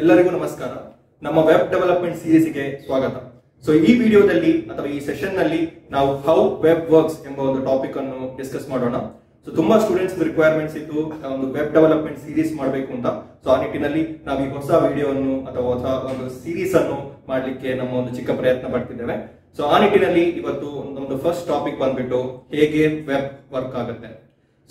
ಎಲ್ಲರಿಗೂ ನಮಸ್ಕಾರ. ನಮ್ಮ ವೆಬ್ ಡೆವಲಪ್ಮೆಂಟ್ ಸೀರೀಸ್ಗೆ ಸ್ವಾಗತ. ಸೊ ಈ ವಿಡಿಯೋದಲ್ಲಿ ಅಥವಾ ಈ ಸೆಷನ್ನಲ್ಲಿ ನಾವು ಹೌ ವೆಬ್ ವರ್ಕ್ಸ್ ಎಂಬ ಒಂದು ಟಾಪಿಕ್ ಅನ್ನು ಡಿಸ್ಕಸ್ ಮಾಡೋಣ. ಸೊ ತುಂಬಾ ಸ್ಟೂಡೆಂಟ್ಸ್ ರಿಕ್ವೈರ್ಮೆಂಟ್ಸ್ ಇತ್ತು. ಒಂದು ವೆಬ್ ಡೆವಲಪ್ಮೆಂಟ್ ಸೀರೀಸ್ ಮಾಡಬೇಕು ಅಂತ. ಸೊ ಆ ನಿಟ್ಟಿನಲ್ಲಿ ನಾವು ಈ ಹೊಸ ವಿಡಿಯೋವನ್ನು ಅಥವಾ ಹೊಸ ಒಂದು ಸೀರೀಸ್ ಅನ್ನು ಮಾಡಲಿಕ್ಕೆ ನಮ್ಮ ಒಂದು ಚಿಕ್ಕ ಪ್ರಯತ್ನ ಪಡ್ತಿದ್ದೇವೆ. ಸೊ ಆ ನಿಟ್ಟಿನಲ್ಲಿ ಇವತ್ತು ಒಂದು ಫಸ್ಟ್ ಟಾಪಿಕ್ ಬಂದ್ಬಿಟ್ಟು ಹೇಗೆ ವೆಬ್ ವರ್ಕ್ ಆಗುತ್ತೆ.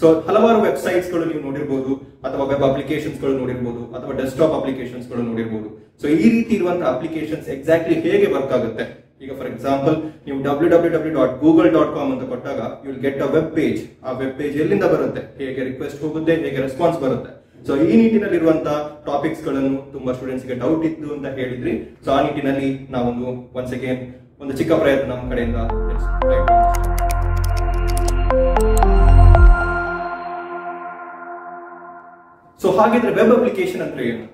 ಸೊ ಹಲವಾರು ವೆಬ್ಸೈಟ್ಸ್ಗಳು ನೀವು ನೋಡಿರ್ಬೋದು, ಅಥವಾ ವೆಬ್ ಅಪ್ಲಿಕೇಶನ್ಸ್ಗಳು ನೋಡಿರ್ಬೋದು, ಅಥವಾ ಡೆಸ್ಕ್ಟಾಪ್ ಅಪ್ಲಿಕೇಶನ್ಸ್ಗಳು ನೋಡಿರ್ಬೋದು. ಸೊ ಈ ರೀತಿ ಇರುವಂತಹ ಅಪ್ಲಿಕೇಶನ್ಸ್ ಎಕ್ಸಾಕ್ಟ್ಲಿ ಹೇಗೆ ವರ್ಕ್ ಆಗುತ್ತೆ? ಈಗ ಫಾರ್ ಎಕ್ಸಾಂಪಲ್ ನೀವು W W W dot Google dot com ಅಂತ ಕೊಟ್ಟಾಗ you will get a web page ಆ ವೆಬ್ ಪೇಜ್ ಎಲ್ಲಿಂದ ಬರುತ್ತೆ? ಹೇಗೆ ರಿಕ್ವೆಸ್ಟ್ ಹೋಗುತ್ತೆ? ಹೇಗೆ ರೆಸ್ಪಾನ್ಸ್ ಬರುತ್ತೆ? ಸೊ ಈ ನಿಟ್ಟಿನಲ್ಲಿರುವಂತಹ ಟಾಪಿಕ್ಸ್ಗಳನ್ನು ತುಂಬಾ ಸ್ಟೂಡೆಂಟ್ಸ್ಗೆ ಡೌಟ್ ಇತ್ತು ಅಂತ ಹೇಳಿದ್ರಿ. ಸೊ ಆ ನಿಟ್ಟಿನಲ್ಲಿ ನಾವೊಂದು ಒನ್ಸ್ ಅಗೇನ್ ಒಂದು ಚಿಕ್ಕ ಪ್ರಯತ್ನ ನಮ್ಮ ಕಡೆಯಿಂದ. ಸೊ ಹಾಗಿದ್ರೆ ವೆಬ್ ಅಪ್ಲಿಕೇಶನ್ ಅಂದ್ರೆ ಏನು?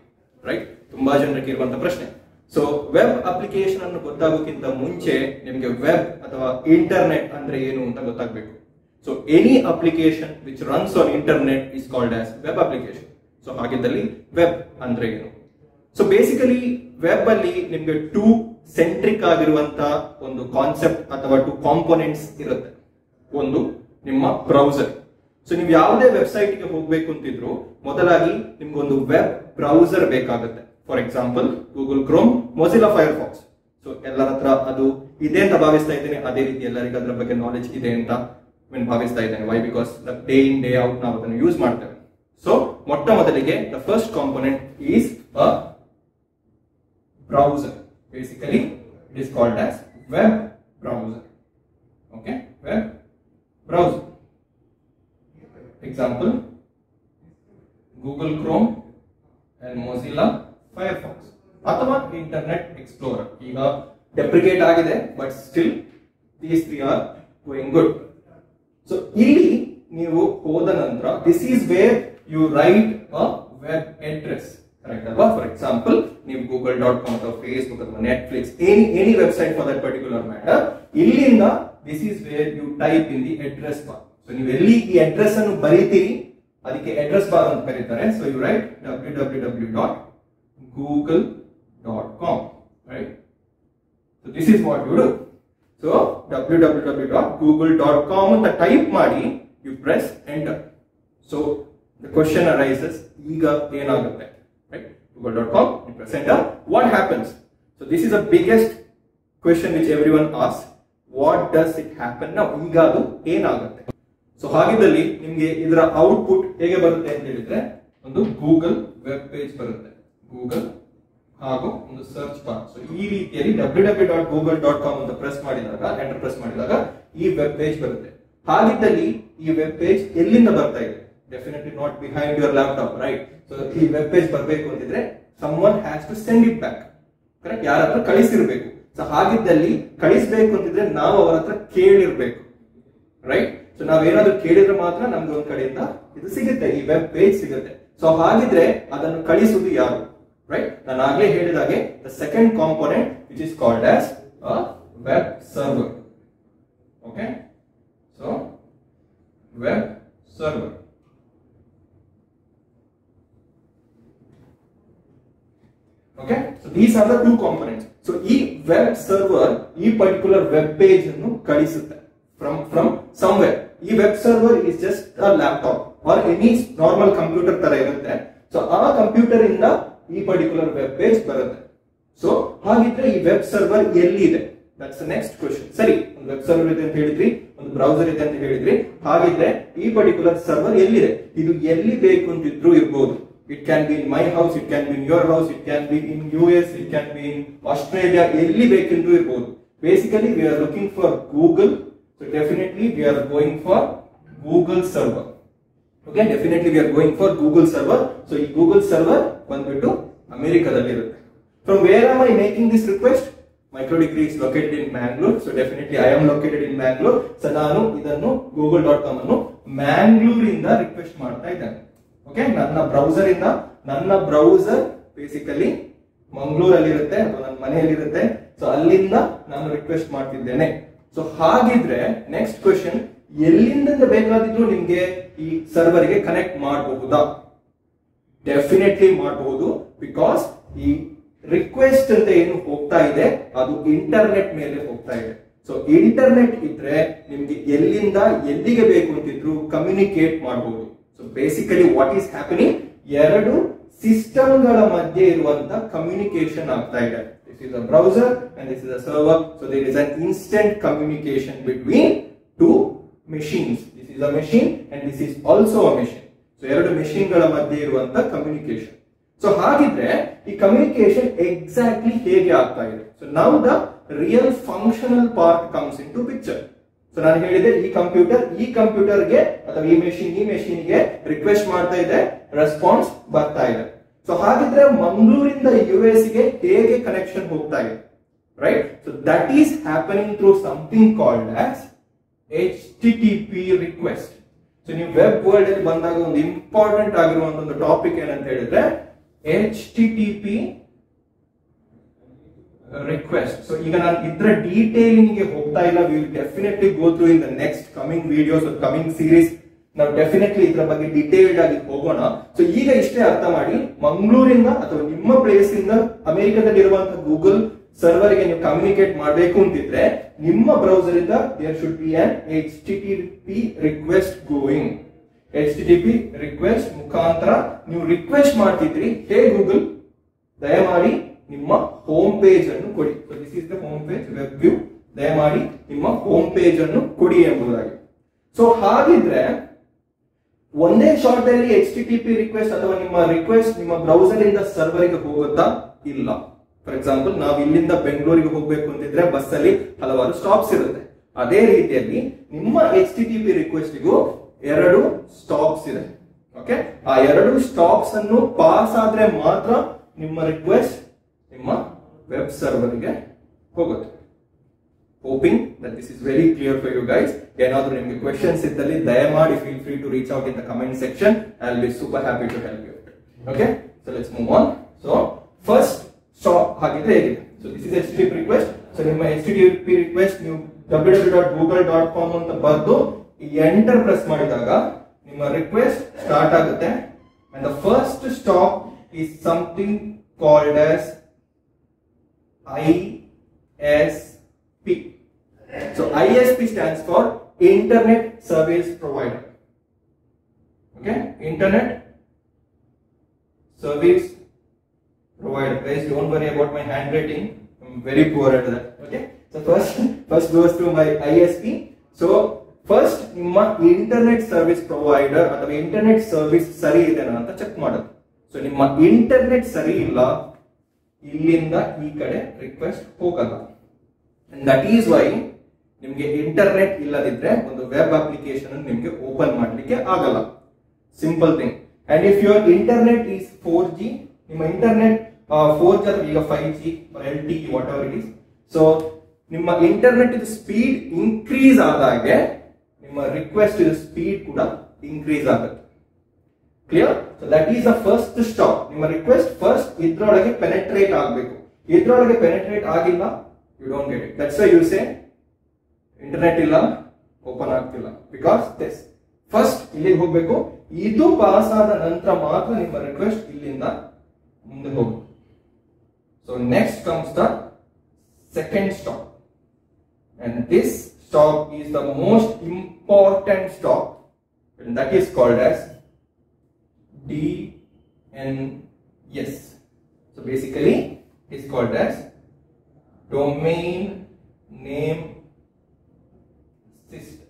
ರೈಟ್ ತುಂಬಾ ಜನರಿಗೆ ಇರುವಂತ ಪ್ರಶ್ನೆ. ಸೊ ವೆಬ್ ಅಪ್ಲಿಕೇಶನ್ ಅನ್ನು ಗೊತ್ತಾಗೋಕ್ಕಿಂತ ಮುಂಚೆ ನಿಮಗೆ ವೆಬ್ ಅಥವಾ ಇಂಟರ್ನೆಟ್ ಅಂದ್ರೆ ಏನು ಅಂತ ಗೊತ್ತಾಗಬೇಕು. So any application which runs on internet is called as web application so ಹಾಗಿದ್ದಲ್ಲಿ ವೆಬ್ ಅಂದ್ರೆ ಏನು? ಸೊ ಬೇಸಿಕಲಿ ವೆಬ್ ಅಲ್ಲಿ ನಿಮ್ಗೆ ಟೂ ಸೆಂಟ್ರಿಕ್ ಆಗಿರುವಂತ ಒಂದು ಕಾನ್ಸೆಪ್ಟ್ ಅಥವಾ ಟೂ ಕಾಂಪೋನೆಂಟ್ಸ್ ಇರುತ್ತೆ. ಒಂದು ನಿಮ್ಮ ಬ್ರೌಸರ್ ಸೊ ನೀವು ಯಾವುದೇ ವೆಬ್ಸೈಟ್ಗೆ ಹೋಗ್ಬೇಕು ಅಂತಿದ್ರು ಮೊದಲಾಗಿ ನಿಮ್ಗೊಂದು ವೆಬ್ ಬ್ರೌಸರ್ ಬೇಕಾಗುತ್ತೆ. For example Google Chrome Mozilla Firefox so ಎಲ್ಲರ ಹತ್ರ ಅದು ಇದೆ ಅಂತ ಭಾವಿಸ್ತಾ ಇದ್ದೇನೆ. ಅದೇ ರೀತಿ ಎಲ್ಲರಿಗೂ ಅದರ ಬಗ್ಗೆ ನಾಲೆಜ್ ಇದೆ ಅಂತ ಭಾವಿಸ್ತಾ ಇದ್ದೇನೆ. Why because day in day out ನಾವು ಅದನ್ನು ಯೂಸ್ ಮಾಡ್ತೇವೆ. ಸೊ ಮೊಟ್ಟ ಮೊದಲಿಗೆ the first component is a browser basically it is called as web browser okay web browser. Example: Google Chrome and Mozilla Firefox. ಅಥವಾ ಇಂಟರ್ನೆಟ್ ಎಕ್ಸ್ಪ್ಲೋರರ್ ಈಗ deprecate ಆಗಿದೆ but still these three are going good so ಇಲ್ಲಿ ನೀವು ಹೋದ ನಂತರ this is where you write a web address correct ಅಲ್ವಾ? For example ನೀವು Google dot com ಅಥವಾ ಫೇಸ್ಬುಕ್ ಅಥವಾ Netflix any any website for that particular matter ಇಲ್ಲಿಂದ this is where you type in the address bar so ನೀವು ಎಲ್ಲಿ ಈ address ಅನ್ನು ಬರೀತೀರಿ, ಅದಕ್ಕೆ ಅಡ್ರೆಸ್ ಬಾರ್ ಅಂತ ಕರೀತಾರೆ. So you write W W W dot Google dot com right so this is what you do so W W W dot Google dot com ಅಂತ type ಮಾಡಿ you press enter so the question arises ಈಗ ಏನಾಗುತ್ತೆ right Google dot com you press enter what happens so this is a biggest question which every one as what does it happen ನಾವು ಈಗ ಅದು ಏನಾಗುತ್ತೆ? So ಹಾಗಿದ್ದಲ್ಲಿ ನಿಮ್ಗೆ ಇದರ output ಹೇಗೆ ಬರುತ್ತೆ ಅಂತ ಹೇಳಿದ್ರೆ, ಒಂದು ಗೂಗಲ್ ವೆಬ್ ಪೇಜ್ ಬರುತ್ತೆ. ಗೂಗಲ್ ಹಾಗೂ ಒಂದು ಸರ್ಚ್ ಬಾರ್ ಸೊ ಈ ರೀತಿಯಲ್ಲಿ W W dot Google dot com ಅಂತ ಪ್ರೆಸ್ ಮಾಡಿದಾಗ ಎಂಟರ್ ಪ್ರೆಸ್ ಮಾಡಿದಾಗ ಈ ವೆಬ್ ಪೇಜ್ ಬರುತ್ತೆ. ಹಾಗಿದ್ದಲ್ಲಿ ಈ ವೆಬ್ ಪೇಜ್ ಎಲ್ಲಿಂದ ಬರ್ತಾ ಇದೆ? Definitely not behind your laptop right so ಈ ವೆಬ್ ಪೇಜ್ ಬರಬೇಕು ಅಂತಿದ್ರೆ some one has to send it back correct ಯಾರ ಹತ್ರ ಕಳಿಸಿರ್ಬೇಕು. ಸೊ ಹಾಗಿದ್ದಲ್ಲಿ ಕಳಿಸ್ಬೇಕು ಅಂತಿದ್ರೆ ನಾವು ಅವರ ಹತ್ರ ಕೇಳಿರ್ಬೇಕು. ರೈಟ್ ಸೊ ನಾವೇನಾದ್ರೂ ಕೇಳಿದ್ರೆ ಮಾತ್ರ ನಮ್ಗೆ ಒಂದ್ ಕಡೆಯಿಂದ ಇದು ಸಿಗುತ್ತೆ, ಈ ವೆಬ್ ಪೇಜ್ ಸಿಗುತ್ತೆ. ಸೊ ಹಾಗಿದ್ರೆ ಅದನ್ನು ಕಳಿಸುವುದು ಯಾರು? ರೈಟ್ ನಾನು ಆಗ್ಲೇ ಹೇಳಿದಾಗೆ the second component which is called as web server okay so web server okay so these are the two component so ಈ ವೆಬ್ ಸರ್ವರ್ ಈ ಪರ್ಟಿಕ್ಯುಲರ್ ವೆಬ್ ಪೇಜ್ ಅನ್ನು ಕಳಿಸುತ್ತೆ. ಫ್ರಮ್ ಫ್ರಮ್ ಸಮ್ವೇರ್ ಈ web server is just a laptop or any normal computer ತರ ಇರುತ್ತೆ. So ಆ computer ಇಂದ ಈ ಪರ್ಟಿಕ್ಯುಲರ್ ವೆಬ್ ಪೇಜ್ ಬರುತ್ತೆ. ಸೊ ಹಾಗಿದ್ರೆ ಈ ವೆಬ್ ಸರ್ವರ್ ಎಲ್ಲಿದೆ? ದಟ್ಸ್ ನೆಕ್ಸ್ಟ್ ಕ್ವಶನ್ ಸರಿ, ಒಂದು ವೆಬ್ ಸರ್ವರ್ ಇದೆ ಅಂತ ಹೇಳಿದ್ರಿ, ಒಂದು ಬ್ರೌಸರ್ ಇದೆ ಅಂತ ಹೇಳಿದ್ರಿ. ಹಾಗಿದ್ರೆ ಈ ಪರ್ಟಿಕ್ಯುಲರ್ ಸರ್ವರ್ ಎಲ್ಲಿದೆ? ಇದು ಎಲ್ಲಿ ಬೇಕು ಅಂತಿದ್ರು ಇರ್ಬೋದು. It can be in my house it can be in your house it can be in U S it can be in Australia ಎಲ್ಲಿ ಬೇಕೆಂದು ಇರ್ಬೋದು. Basically we are looking for Google definitely we are going for Google server okay definitely we are going for Google server so ಈ Google server ಬಂದ್ಬಿಟ್ಟು ಅಮೆರಿಕದಲ್ಲಿ ಇರುತ್ತೆ where am I making this request micro degree is located in Mangalore so definitely I am located in Mangalore so ನಾನು ಇದನ್ನು com ಅನ್ನು ಮ್ಯಾಂಗ್ಳೂರಿಂದ request ಮಾಡ್ತಾ ಇದ್ದೇನೆ. Okay ನನ್ನ ಬ್ರೌಸರ್ ಇಂದ, ನನ್ನ ಬ್ರೌಸರ್ ಬೇಸಿಕಲಿ ಮಂಗಳೂರಲ್ಲಿ ಇರುತ್ತೆ ಅಥವಾ ನನ್ನ ಮನೆಯಲ್ಲಿರುತ್ತೆ. ಸೊ ಅಲ್ಲಿಂದ ನಾನು ರಿಕ್ವೆಸ್ಟ್ ಮಾಡ್ತಿದ್ದೇನೆ. ಸೊ ಹಾಗಿದ್ರೆ ನೆಕ್ಸ್ಟ್ ಕ್ವಶನ್ ಎಲ್ಲಿಂದ ಬೇಕಾದಿದ್ರು ನಿಮ್ಗೆ ಈ ಸರ್ವರ್ಗೆ ಕನೆಕ್ಟ್ ಮಾಡಬಹುದಾ? ಡೆಫಿನೆಟ್ಲಿ ಮಾಡಬಹುದು ಬಿಕಾಸ್ ಈ ರಿಕ್ವೆಸ್ಟ್ ಅಂತ ಏನು ಹೋಗ್ತಾ ಇದೆ, ಅದು ಇಂಟರ್ನೆಟ್ ಮೇಲೆ ಹೋಗ್ತಾ ಇದೆ. ಸೊ ಇಂಟರ್ನೆಟ್ ಇದ್ರೆ ನಿಮ್ಗೆ ಎಲ್ಲಿಂದ ಎಲ್ಲಿಗೆ ಬೇಕು ಅಂತಿದ್ರು ಕಮ್ಯುನಿಕೇಟ್ ಮಾಡಬಹುದು so basically what is happening ಎರಡು ಸಿಸ್ಟಮ್ಗಳ ಮಧ್ಯೆ ಇರುವಂತ ಕಮ್ಯುನಿಕೇಶನ್ ಆಗ್ತಾ ಇದೆ. This is a browser and this is a server so there is an instant communication between two machines this is a machine and this is also a machine so ಎರಡು ಮೆಷಿನ್ಗಳ ಮಧ್ಯೆ ಇರುವಂತ ಕಮ್ಯುನಿಕೇಶನ್ ಸೊ ಹಾಗಿದ್ರೆ ಈ communication exactly ಹೇಗೆ ಆಗ್ತಾ ಇದೆ? So ನಾವು the real functional part comes into picture so ನಾನು ಹೇಳಿದೆ ಈ ಕಂಪ್ಯೂಟರ್ ಈ ಕಂಪ್ಯೂಟರ್ಗೆ ಅಥವಾ ಈ ಮೆಷಿನ್ ಈ ಮೆಷಿನ್ಗೆ ರಿಕ್ವೆಸ್ಟ್ ಮಾಡ್ತಾ ಇದೆ ರೆಸ್ಪಾನ್ಸ್ ಬರ್ತಾ ಇದೆ. ಸೊ ಹಾಗಿದ್ರೆ ಮಂಗಳೂರಿಂದ ಯು ಎಸ್ಗೆ ಹೇಗೆ ಕನೆಕ್ಷನ್ ಹೋಗ್ತಾ ಇದೆ? Right so that is happening through something called as H T T P request so ನೀವು ವೆಬ್ ವರ್ಲ್ಡ್ ಅಲ್ಲಿ ಬಂದಾಗ ಒಂದು ಇಂಪಾರ್ಟೆಂಟ್ ಆಗಿರುವಂತ ಒಂದು ಟಾಪಿಕ್ ಏನಂತ ಹೇಳಿದ್ರೆ H T T P request so ಈಗ ನಾನು ಇದ್ರ ಡೀಟೇಲಿಂಗ್ ಹೋಗ್ತಾ ಇಲ್ಲ. Will definitely go through in the next coming videos coming series ನಾವು ಡೆಫಿನೆಟ್ಲಿ ಇದರ ಬಗ್ಗೆ ಡಿಟೇಲ್ಡ್ ಆಗಿ ಹೋಗೋಣ. ಸೊ ಈಗ ಇಷ್ಟೇ ಅರ್ಥ ಮಾಡಿ, ಮಂಗಳೂರಿಂದ ಅಥವಾ ನಿಮ್ಮ ಪ್ಲೇಸ್ ಇಂದ ಅಮೆರಿಕದಲ್ಲಿ ಇರುವಂತಹ ಗೂಗಲ್ ಸರ್ವರ್ಗೆ ನೀವು ಕಮ್ಯುನಿಕೇಟ್ ಮಾಡಬೇಕು ಅಂತಿದ್ರೆ, ನಿಮ್ಮ ಬ್ರೌಸರ್ ಇಂದ there should be an H T T P request going H T T P request ಮುಖಾಂತರ ನೀವು ರಿಕ್ವೆಸ್ಟ್ ಮಾಡ್ತಿದ್ರಿ, ಹೇ ಗೂಗಲ್ ದಯಮಾಡಿ ನಿಮ್ಮ ಹೋಮ್ ಪೇಜ್ ಅನ್ನು ಕೊಡಿ. So this is the home page web view ದಯಮಾಡಿ ನಿಮ್ಮ ಹೋಮ್ ಪೇಜ್ ಅನ್ನು ಕೊಡಿ ಎಂಬುದಾಗಿ. ಸೊ ಹಾಗಿದ್ರೆ ಒಂದೇ ಶಾರ್ಟ್ ಅಲ್ಲಿ H T T P request ಅಥವಾ ನಿಮ್ಮ ರಿಕ್ವೆಸ್ಟ್ ನಿಮ್ಮ ಬ್ರೌಸರ್ ಇಂದ ಸರ್ವರ್ಗೆ ಹೋಗುತ್ತಾ ಇಲ್ಲ. ಫಾರ್ ಎಕ್ಸಾಂಪಲ್ ನಾವು ಇಲ್ಲಿಂದ ಬೆಂಗಳೂರಿಗೆ ಹೋಗ್ಬೇಕು ಅಂತಿದ್ರೆ ಬಸ್ ಅಲ್ಲಿ ಹಲವಾರು ಸ್ಟಾಪ್ಸ್ ಇರುತ್ತೆ. ಅದೇ ರೀತಿಯಲ್ಲಿ ನಿಮ್ಮ ಎಚ್ ಟಿ ಟಿ ಪಿ ರಿಕ್ವೆಸ್ಟ್ಗೂ ಎರಡು ಸ್ಟಾಪ್ಸ್ ಇದೆ. ಓಕೆ ಆ ಎರಡು ಸ್ಟಾಪ್ಸ್ ಅನ್ನು ಪಾಸ್ ಆದ್ರೆ ಮಾತ್ರ ನಿಮ್ಮ ರಿಕ್ವೆಸ್ಟ್ ನಿಮ್ಮ ವೆಬ್ ಸರ್ವರ್ಗೆ ಹೋಗುತ್ತೆ. Hoping that this is very clear for you guys ಏನಾದ್ರೂ ನಿಮಗೆ ಕ್ವೆಶನ್ಸ್ ಇದ್ದಲ್ಲಿ ದಯಮಾಡಿ feel free to reach out in the comment section I will be super happy to help you okay so let's move on so first stop ಹಾಗಿದ್ರೆ ಹೇಗಿದೆ so this is H T request so ನಿಮ್ಮ H T P request ನೀವು W W dot Google dot com ಅಂತ ಬರೆದು ಈ enter press ಮಾಡಿದಾಗ ನಿಮ್ಮ request start ಆಗುತ್ತೆ. And the first stop is something called as I S P S P stands for internet service provider okay internet service provider. Guys, don't worry about my handwriting. I'm very poor at that. Okay. So first, first goes to my ISP. So first ನಿಮ್ಮ internet service provider ಅಥವಾ internet service ಸರಿ ಇದೆನಾ ಅಂತ check ಮಾಡೋದು so ನಿಮ್ಮ internet ಸರಿ ಇಲ್ಲ ಇಲ್ಲಿಂದ ಈ ಕಡೆ ರಿಕ್ವೆಸ್ಟ್ ಹೋಗಲ್ಲ ದಟ್ ಈಸ್ ವೈ ನಿಮ್ಗೆ ಇಂಟರ್ನೆಟ್ ಇಲ್ಲದಿದ್ರೆ ಒಂದು ವೆಬ್ ಅಪ್ಲಿಕೇಶನ್ ನಿಮ್ಗೆ ಓಪನ್ ಮಾಡ್ಲಿಕ್ಕೆ ಆಗಲ್ಲ. Simple thing and if your internet is four G ನಿಮ್ಮ ಇಂಟರ್ನೆಟ್ ಫೋರ್ ಜಿ ಅಥವಾ ಈಗ five G L T whatever it is so ನಿಮ್ಮ ಇಂಟರ್ನೆಟ್ ಸ್ಪೀಡ್ ಇನ್ಕ್ರೀಸ್ ಆದಾಗೆ ನಿಮ್ಮ ರಿಕ್ವೆಸ್ಟ್ ಸ್ಪೀಡ್ ಕೂಡ ಇನ್ಕ್ರೀಸ್ ಆಗುತ್ತೆ. Clear so that is the first stop ನಿಮ್ಮ request first ಇದ್ರೊಳಗೆ ಪೆನೆಟ್ರೇಟ್ ಆಗಬೇಕು. ಇದ್ರೊಳಗೆ ಪೆನೆಟ್ರೇಟ್ ಆಗಿಲ್ಲ you don't get it that's you say internet ಇಲ್ಲ ಓಪನ್ ಆಗ್ತಿಲ್ಲ. ಬಿಕಾಸ್ ದಿಸ್ ಫಸ್ಟ್ ಇಲ್ಲಿಗೆ ಹೋಗ್ಬೇಕು. ಇದು ಪಾಸ್ ಆದ ನಂತರ ಮಾತ್ರ ನಿಮ್ಮ ರಿಕ್ವೆಸ್ಟ್ ಇಲ್ಲಿಂದ ಮುಂದೆ ಹೋಗುತ್ತೆ so next comes the second stop and this stop is the most important stop and that is called as DNS. So, basically basically is called as domain name system.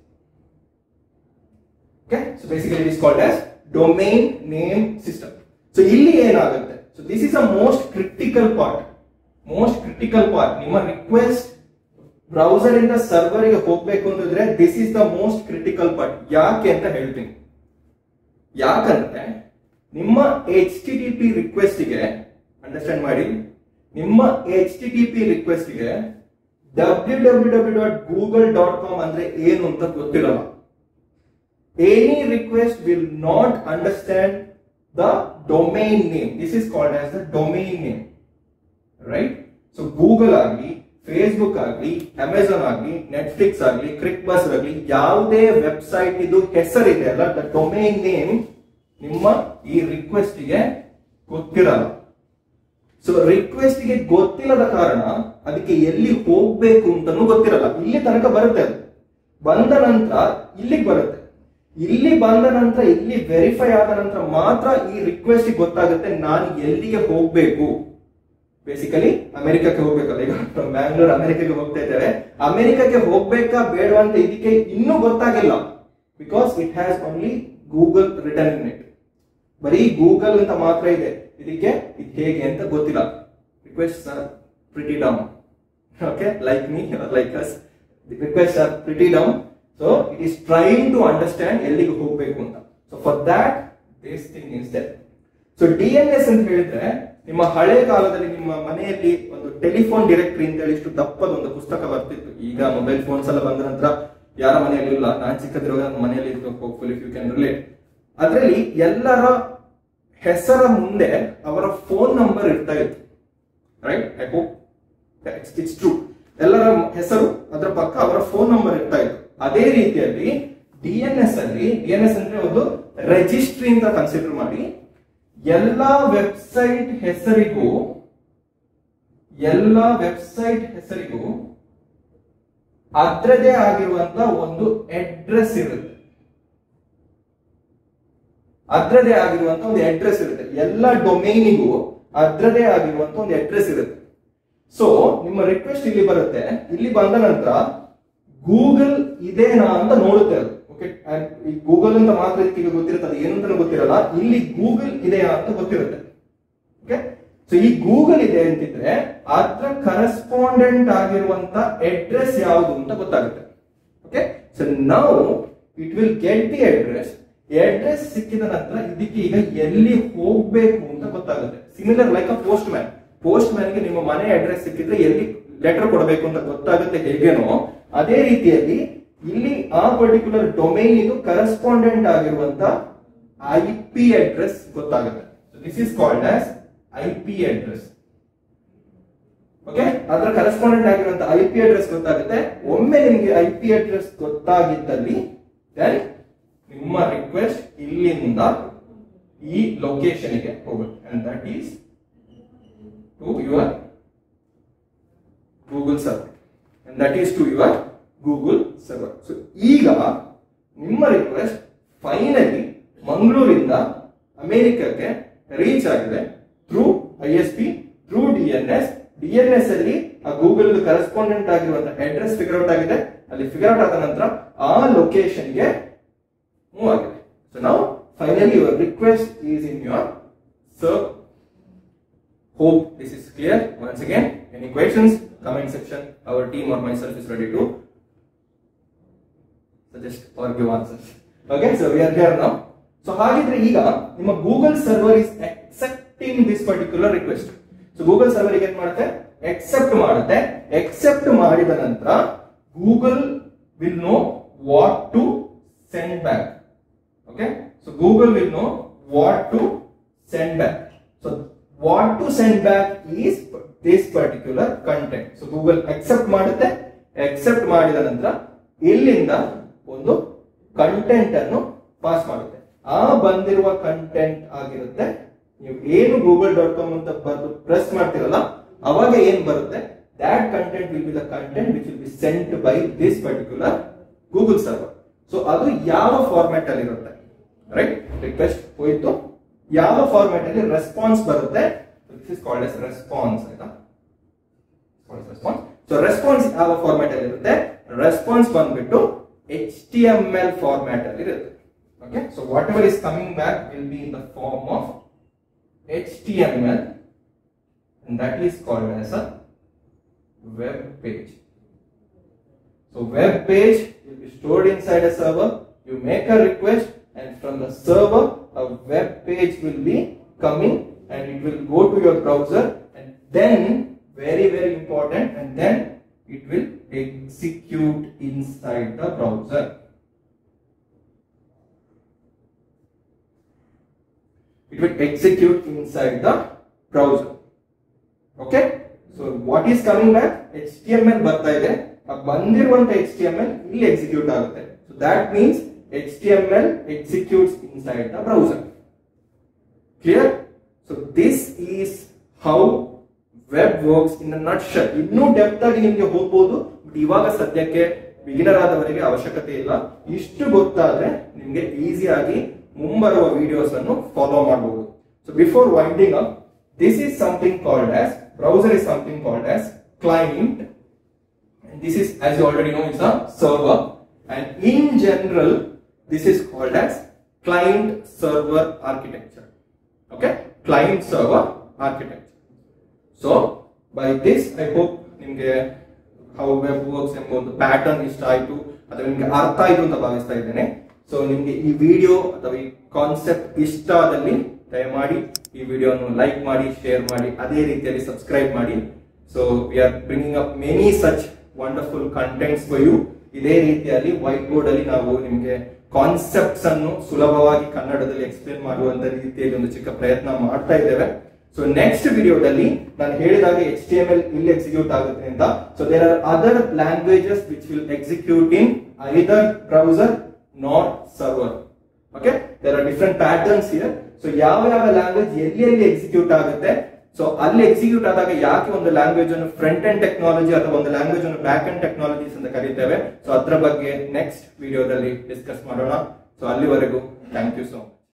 Okay, so basically it is called as domain name system. So ಇಲ್ಲಿ ಏನಾಗುತ್ತೆ? So this is a most critical part most critical part ನಿಮ್ಮ request browser ಇಂದ ಸರ್ವರ್ಗೆ ಹೋಗ್ಬೇಕು ಅಂತಂದ್ರೆ this is the most critical part ಯಾಕೆ ಅಂತ ಹೇಳ್ತೀನಿ. ಯಾಕಂದ್ರೆ ನಿಮ್ಮ ಎಚ್ ಟಿ ಟಿ ಪಿ ರಿಕ್ವೆಸ್ಟ್ಗೆ ಅಂಡರ್ಸ್ಟ್ಯಾಂಡ್ ಮಾಡಿ, ನಿಮ್ಮ H T T P ರಿಕ್ವೆಸ್ಟ್ಗೆ W W W dot Google dot com ಅಂದ್ರೆ ಏನು ಅಂತ ಗೊತ್ತಿರಲ್ಲ. Any request will not understand the domain name. This is called as the domain name, right? So Google ಆಗಲಿ Facebook ಆಗಲಿ Amazon ಆಗಲಿ Netflix ಆಗಲಿ ಕ್ರಿಕ್ bus ಆಗಲಿ ಯಾವುದೇ ವೆಬ್ಸೈಟ್ ಇದು ಹೆಸರಿದೆ ಅಲ್ಲ ದ ಡೊಮೈನ್ ನೇಮ್ ನಿಮ್ಮ ಈ ರಿಕ್ವೆಸ್ಟ್ಗೆ ಗೊತ್ತಿರಲ್ಲ. ಸೊ ರಿಕ್ವೆಸ್ಟ್ಗೆ ಗೊತ್ತಿಲ್ಲದ ಕಾರಣ ಅದಕ್ಕೆ ಎಲ್ಲಿ ಹೋಗ್ಬೇಕು ಅಂತಾನು ಗೊತ್ತಿರಲ್ಲ. ಇಲ್ಲಿ ತನಕ ಬರುತ್ತೆ ಅದು. ಬಂದ ನಂತರ ಇಲ್ಲಿಗೆ ಬರುತ್ತೆ. ಇಲ್ಲಿ ಬಂದ ನಂತರ, ಇಲ್ಲಿ ವೆರಿಫೈ ಆದ ನಂತರ ಮಾತ್ರ ಈ ರಿಕ್ವೆಸ್ಟ್ ಗೊತ್ತಾಗುತ್ತೆ, ನಾನು ಎಲ್ಲಿಗೆ ಹೋಗ್ಬೇಕು? ಬೇಸಿಕಲಿ ಅಮೆರಿಕಕ್ಕೆ ಹೋಗ್ಬೇಕಲ್ಲ. ಈಗ ಬ್ಯಾಂಗ್ಳೂರ್ ಅಮೆರಿಕಕ್ಕೆ ಹೋಗ್ತಾ ಇದ್ದೇವೆ ಅಮೆರಿಕಕ್ಕೆ ಹೋಗ್ಬೇಕಾ, ಬೇಡವಾ ಅಂತ ಇದಕ್ಕೆ ಇನ್ನೂ ಗೊತ್ತಾಗಿಲ್ಲ. Because it has only Google return in it ಬರೀ ಗೂಗಲ್ ಅಂತ ಮಾತ್ರ ಇದೆ. ಇದಕ್ಕೆ ಇದು ಹೇಗೆ ಅಂತ ಗೊತ್ತಿಲ್ಲ. Request are pretty down okay like me like us request are pretty down so it is trying to understand ಎಲ್ಲಿಗೆ ಹೋಗ್ಬೇಕು ಅಂತ. So for that this thing is that so D N S ಅಂತ ಹೇಳಿದ್ರೆ, ನಿಮ್ಮ ಹಳೆ ಕಾಲದಲ್ಲಿ ನಿಮ್ಮ ಮನೆಯಲ್ಲಿ ಒಂದು ಟೆಲಿಫೋನ್ ಡೈರೆಕ್ಟ್ರಿ ಅಂತ ಹೇಳಿ ಇಷ್ಟು ದಪ್ಪದ ಒಂದು ಪುಸ್ತಕ ಬರ್ತಿತ್ತು. ಈಗ ಮೊಬೈಲ್ ಫೋನ್ಸ್ ಎಲ್ಲ ಬಂದ ನಂತರ ಯಾರ ಮನೆಯಲ್ಲಿ ಇಲ್ಲ. ನಾನು ಚಿಕ್ಕದಿರುವಾಗ ಮನೆಯಲ್ಲಿ ಇತ್ತು hopeful if you can relate ಅದರಲ್ಲಿ ಎಲ್ಲರ ಹೆಸರ ಮುಂದೆ ಅವರ ಫೋನ್ ನಂಬರ್ ಇರ್ತಾ ಇತ್ತು. Right I hope it's true ಎಲ್ಲರ ಹೆಸರು ಅದರ ಪಕ್ಕ ಅವರ ಫೋನ್ ನಂಬರ್ ಇರ್ತಾ ಇತ್ತು. ಅದೇ ರೀತಿಯಲ್ಲಿ ಡಿ ಎನ್ ಎಸ್ ಅಲ್ಲಿ ಡಿ ಎನ್ ಎಸ್ ಅಂದ್ರೆ ಒಂದು ರೆಜಿಸ್ಟ್ರಿ ಅಂತ ಕನ್ಸಿಡರ್ ಮಾಡಿ, ಎಲ್ಲಾ ವೆಬ್ಸೈಟ್ ಹೆಸರಿಗೂ, ಎಲ್ಲ ವೆಬ್ಸೈಟ್ ಹೆಸರಿಗೂ ಅದರದೇ ಆಗಿರುವಂತ ಒಂದು ಅಡ್ರೆಸ್ ಇರುತ್ತೆ. ಅದರದೇ ಆಗಿರುವಂತ ಒಂದು ಅಡ್ರೆಸ್ ಇರುತ್ತೆ. ಎಲ್ಲ ಡೊಮೇನಿಗೂ ಅದರದೇ ಆಗಿರುವಂತ ಒಂದು ಅಡ್ರೆಸ್ ಇರುತ್ತೆ. ಸೊ ನಿಮ್ಮ ರಿಕ್ವೆಸ್ಟ್ ಇಲ್ಲಿ ಬರುತ್ತೆ. ಇಲ್ಲಿ ಬಂದ ನಂತರ ಗೂಗಲ್ ಇದೇನಾ ಅಂತ ನೋಡುತ್ತೆ ಅದು. ಓಕೆ ಈ ಗೂಗಲ್ ಅಂತ ಮಾತ್ರ ಇದಕ್ಕೆ ಗೊತ್ತಿರುತ್ತೆ ಅದು ಏನು ಅಂತ ಗೊತ್ತಿರಲ್ಲ? ಇಲ್ಲಿ ಗೂಗಲ್ ಇದೆಯಾ ಅಂತ ಗೊತ್ತಿರುತ್ತೆ. ಓಕೆ ಸೊ ಈ ಗೂಗಲ್ ಇದೆ ಅಂತಿದ್ರೆ, ಅದ್ರ ಕರೆಸ್ಪಾಂಡೆಂಟ್ ಆಗಿರುವಂತ ಅಡ್ರೆಸ್ ಯಾವುದು ಅಂತ ಗೊತ್ತಾಗುತ್ತೆ. ಓಕೆ ಸೊ ನಾವು it will get the address address ಸಿಕ್ಕಿದ ನಂತರ ಇದಕ್ಕೆ ಈಗ ಎಲ್ಲಿ ಹೋಗ್ಬೇಕು ಅಂತ ಗೊತ್ತಾಗುತ್ತೆ. Similar like a postman ಪೋಸ್ಟ್ ಮ್ಯಾನ್ಗೆ ನಿಮ್ಮ ಮನೆ ಅಡ್ರೆಸ್ ಸಿಕ್ಕಿದ್ರೆ ಎಲ್ಲಿ ಲೆಟರ್ ಕೊಡಬೇಕು ಅಂತ ಗೊತ್ತಾಗುತ್ತೆ ಹೇಗೇನೋ, ಅದೇ ರೀತಿಯಲ್ಲಿ ಇಲ್ಲಿ ಆ ಪರ್ಟಿಕ್ಯುಲರ್ ಡೊಮೈನ್ ಇದು ಕರೆಸ್ಪಾಂಡೆಂಟ್ ಆಗಿರುವಂತ ಐ ಪಿ ಅಡ್ರೆಸ್ ಗೊತ್ತಾಗುತ್ತೆ. This is called as I P address okay ಅದರ ಕರೆಸ್ಪಾಂಡೆಂಟ್ ಆಗಿರುವಂತ ಐ ಪಿ ಅಡ್ರೆಸ್ ಗೊತ್ತಾಗುತ್ತೆ. ಒಮ್ಮೆ ನಿಮಗೆ ಐ ಪಿ ಅಡ್ರೆಸ್ ಗೊತ್ತಾಗಿದ್ದಲ್ಲಿ ದೆನ್ ನಿಮ್ಮ ರಿಕ್ವೆಸ್ಟ್ ಇಲ್ಲಿಂದ ಈ ಲೊಕೇಶನ್ಗೆ ಹೋಗುತ್ತೆ. And that is to your Google server and that is to your Google server so ಈಗ ನಿಮ್ಮ ರಿಕ್ವೆಸ್ಟ್ ಫೈನಲಿ ಮಂಗಳೂರಿಂದ ಅಮೆರಿಕಕ್ಕೆ ರೀಚ್ ಆಗಿದೆ through I S P through the N S D N S ಅಲ್ಲಿ ಆ ಗೂಗಲ್ ಕರೆಸ್ಪಾಂಡೆಂಟ್ ಆಗಿರುವಂತಹ address figure out ಆಗಿದೆ. ಅಲ್ಲಿ ಫಿಗರ್ ಔಟ್ ಆದ ನಂತರ ಆ ಲೊಕೇಶನ್ಗೆ ಮೂವ್ ಆಗಿದೆ. ಸೊ ನಾವು finally your request is in your hope is this is clear. Once again, any questions, comment section, our team or myself ready ready to or or give okay Okay, so we are here. So ಹಾಗಿದ್ರೆ ಈಗ ನಿಮ್ಮ Google server is accepting this particular request so Google server ಏನ್ ಮಾಡುತ್ತೆ? Accept ಮಾಡುತ್ತೆ. Accept ಮಾಡಿದ ನಂತರ Google will know what to send back okay so Google will know what to send back so what to send back is this particular content so Google accept ಮಾಡುತ್ತೆ. Accept ಮಾಡಿದ ನಂತರ ಇಲ್ಲಿಂದ content ಅನ್ನು pass ಮಾಡುತ್ತೆ. ಆ ಬಂದಿರುವ content ಆಗಿರುತ್ತೆ. ನೀವು ಏನು ಗೂಗಲ್ ಡಾಟ್ ಕಾಮ್ ಅಂತ ಬರೆದು ಪ್ರೆಸ್ ಮಾಡ್ತಿರಲ್ಲ, ಅವಾಗ ಏನ್ ಬರುತ್ತೆ? That content will be the content which will be sent by this particular Google server so ಅದು ಯಾವ ಫಾರ್ಮ್ಯಾಟ್ ಅಲ್ಲಿ ಇರುತ್ತೆ? ರೈಟ್ ರಿಕ್ವೆಸ್ಟ್ ಹೋಯ್ತು. ಯಾವ ಫಾರ್ಮ್ಯಾಟ್ ಅಲ್ಲಿ ರೆಸ್ಪಾನ್ಸ್ ಬರುತ್ತೆ? This is called as response ಆಯ್ತಾ ರೆಸ್ಪಾನ್ಸ್ ಸೊ ರೆಸ್ಪಾನ್ಸ್ ಯಾವ ಫಾರ್ಮ್ಯಾಟ್ ಅಲ್ಲಿ ಇರುತ್ತೆ? ರೆಸ್ಪಾನ್ಸ್ ಬಂದ್ಬಿಟ್ಟು H T M L format ಅಲ್ಲಿ ಇರುತ್ತೆ okay so whatever is coming back will be in the form of H T M L and that is called as a web page. So web page will be stored inside a server. You make a request and from the server a web page will be coming and it will go to your browser and then very very important and then it will execute inside the browser. It will execute inside the browser. Okay so what is coming back H T M L ಬರ್ತಾ ಇದೆ. ಆ ಬಂದಿರುವಂತ H T M L ಇಲ್ಲಿ execute ಆಗುತ್ತೆ. So that means H T M L executes inside the browser clear so this is how web works in nutshell ಇನ್ನೂ depth ಆಗಿ ನಿಮ್ಗೆ ಹೋಗ್ಬೋದು ಬಟ್ ಇವಾಗ ಸದ್ಯಕ್ಕೆ ಬಿಗಿನರ್ ಆದವರಿಗೆ ಅವಶ್ಯಕತೆ ಇಲ್ಲ. ಇಷ್ಟು ಗೊತ್ತಾದ್ರೆ ನಿಮ್ಗೆ ಈಸಿಯಾಗಿ ಮುಂಬರುವ ವಿಡಿಯೋಸ್ ಅನ್ನು ಫಾಲೋ ಮಾಡಬಹುದು so before winding up this is something called as browser is something called as client And this is, as already know know, a server and in general this this called as as server architecture okay Okay? ಸರ್ವರ್ server architecture. By this I hope ನಿಮಗೆ how web works ಎಂಬ ಒಂದು pattern ಇಷ್ಟ ಆಯ್ತು. ಅಥವಾ ನಿಮ್ಗೆ ಅರ್ಥ ಆಯ್ತು ಅಂತ ಭಾವಿಸ್ತಾ ಇದ್ದೇನೆ. ಸೊ ನಿಮ್ಗೆ ಈ ವಿಡಿಯೋ ಅಥವಾ ಈ ಕಾನ್ಸೆಪ್ಟ್ ಇಷ್ಟ ಆದಲ್ಲಿ ದಯಮಾಡಿ ಈ ವಿಡಿಯೋನು ಲೈಕ್ ಮಾಡಿ ಶೇರ್ ಮಾಡಿ, ಅದೇ ರೀತಿಯಲ್ಲಿ ಸಬ್ಸ್ಕ್ರೈಬ್ ಮಾಡಿ. So we are bringing up many such wonderful contents for you ಇದೇ ರೀತಿಯಲ್ಲಿ ವೈಟ್ ಬೋರ್ಡ್ ಅಲ್ಲಿ ನಾವು ನಿಮಗೆ ಕಾನ್ಸೆಪ್ಟ್ಸ್ ಅನ್ನು ಸುಲಭವಾಗಿ ಕನ್ನಡದಲ್ಲಿ ಎಕ್ಸ್ಪ್ಲೇನ್ ಮಾಡುವಂತ ರೀತಿಯಲ್ಲಿ ಒಂದು ಚಿಕ್ಕ ಪ್ರಯತ್ನ ಮಾಡ್ತಾ ಇದ್ದೇವೆ. ಸೊ ನೆಕ್ಸ್ಟ್ ವಿಡಿಯೋದಲ್ಲಿ ನಾನು ಹೇಳಿದಾಗ ಎಚ್ ಟಿ ಎಂ ಎಲ್ ಇಲ್ಲಿ ಎಕ್ಸಿಕ್ಯೂಟ್ ಆಗುತ್ತೆ ಅಂತ. So there are other languages which will execute in either browser not server okay there are different patterns ಇದೆ ಸೊ ಯಾವ ಯಾವ ಲ್ಯಾಂಗ್ವೇಜ್ ಎಲ್ಲಿ ಎಲ್ಲಿ ಎಕ್ಸಿಕ್ಯೂಟ್ ಆಗುತ್ತೆ? ಸೊ ಅಲ್ಲಿ ಎಕ್ಸಿಕ್ಯೂಟ್ ಆದಾಗ ಯಾಕೆ ಒಂದು ಲ್ಯಾಂಗ್ವೇಜ್ ಅನ್ನು ಫ್ರಂಟ್ ಅಂಡ್ ಟೆಕ್ನಾಲಜಿ ಅಥವಾ ಒಂದು ಲ್ಯಾಂಗ್ವೇಜ್ ಅನ್ನು ಬ್ಯಾಕ್ ಅಂಡ್ ಟೆಕ್ನಾಲಜೀಸ್ ಅಂತ ಕರೀತೇವೆ? ಸೊ ಅದ್ರ ಬಗ್ಗೆ ನೆಕ್ಸ್ಟ್ ವಿಡಿಯೋದಲ್ಲಿ ಡಿಸ್ಕಸ್ ಮಾಡೋಣ. ಸೊ ಅಲ್ಲಿವರೆಗೂ ಥ್ಯಾಂಕ್ ಯು ಸೊ ಮಚ್